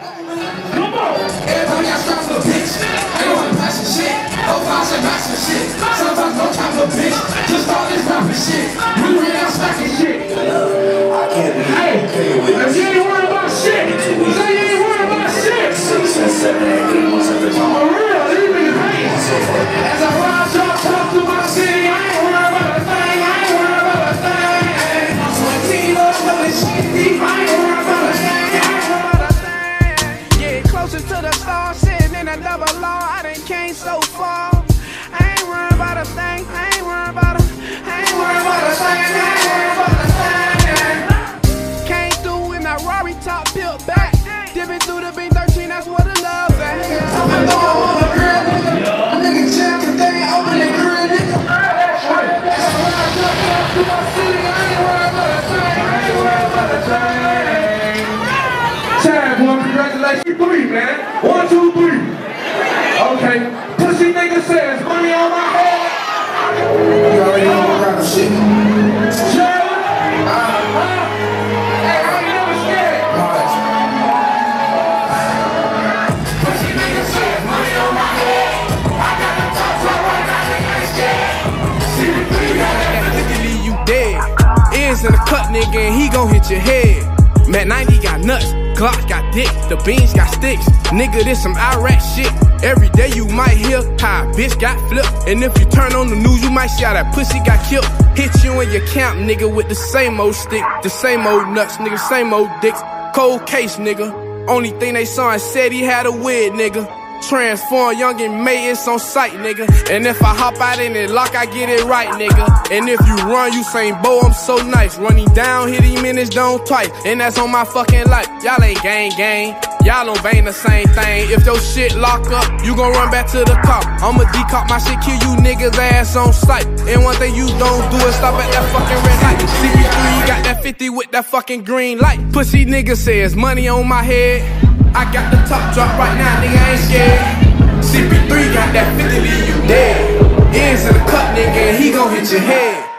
Come on. Everybody got straps bitch. They wanna pass shit. Match some shit. Sometimes no time for bitch. Just all this rapping shit. We ran out stacking shit. I can't believe Hey, you came you ain't worried about shit, say you ain't worried about shit. six and seven in a double law. I done came so far. I ain't worried about a thing. I ain't worried about a. I ain't worried about a thing. I ain't worried about a thing. Came through in that Rari top peeled back. Dipping through the B13, that's where the love at. I know I want a nigga. A nigga jam the open the grill, nigga. As I ride drop top to my city, I a. I ain't worried a thing. Three, man. One, two, shit. Nigga leave you dead. Ears in the cut, nigga, and he gon' hit your head. Mac 90 got nuts, Glock got dick, the beans got sticks. Nigga, this some Iraq shit. Every day you might hear bitch got flipped. And if you turn on the news, you might see how that pussy got killed. Hit you in your camp, nigga, with the same old stick, the same old nuts, nigga, same old dicks. Cold case, nigga. Only thing they saw and said he had a wig, nigga. Transform young and May, it's on sight, nigga. And if I hop out in it lock, I get it right, nigga. And if you run, you saying, Bo, I'm so nice. Running down, hit him in his dome twice. And that's on my fucking life. Y'all ain't gang gang. Y'all don't bang the same thing. If your shit lock up, you gon' run back to the cop. I'ma decop my shit, kill you niggas ass on sight. And one thing you don't do is stop at that fucking red light. CP3 got that 50 with that fucking green light. Pussy nigga says money on my head. I got the top drop right now, nigga, I ain't scared. CP3 got that 50, leave you dead. Ears in the cut, nigga, and he gon' hit your head.